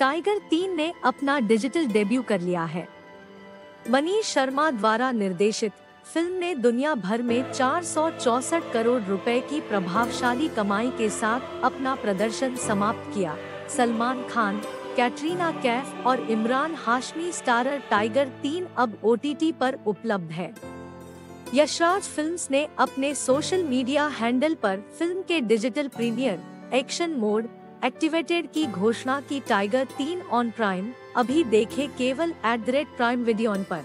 Tiger तीन ने अपना डिजिटल डेब्यू कर लिया है। मनीष शर्मा द्वारा निर्देशित फ़िल्म ने दुनिया भर में चार करोड़ रुपए की प्रभावशाली कमाई के साथ अपना प्रदर्शन समाप्त किया। सलमान खान, कैटरीना कैफ और इमरान हाशमी स्टारर टाइगर तीन अब ओटीटी पर उपलब्ध है। यशराज फिल्म्स ने अपने सोशल मीडिया हैंडल पर फ़िल्म के digital premiere, action mode activated की घोषणा की टाइगर तीन ऑन प्राइम, अभी देखे केवल at the rate prime video पर।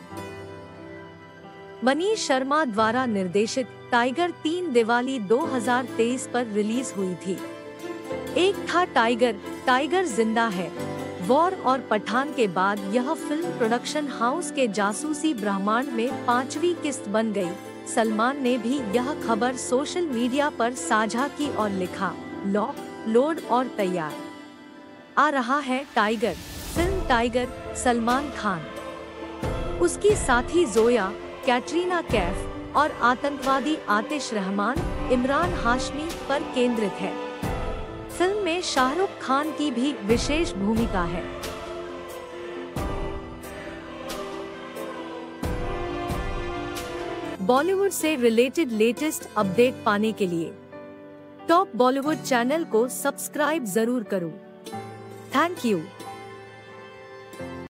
मनीष शर्मा द्वारा निर्देशित टाइगर तीन दिवाली 2023 पर रिलीज़ हुई थी। एक था टाइगर टाइगर ज़िंदा है। वॉर और पठान के बाद यह फ़िल्म प्रोडक्शन हाउस के जासूसी ब्रह्मांड में पांचवी किस्त बन गई। सलमान ने भी यह खबर सोशल मीडिया पर साझा की और लिखा लॉक लोड और तैयार। आ रहा है Tiger, film Tiger Salman Khan. उसकी साथी जोया, कैटरीना कैफ और आतंकवादी आतिश रहमान, इमरान हाशमी पर केंद्रित है। फ़िल्म में शाहरुख खान की भी विशेष भूमिका है। बॉलीवुड से रिलेटेड लेटेस्ट अपडेट पाने के लिए टॉप बॉलीवुड चैनल को सब्सक्राइब ज़रूर करो। Thank you.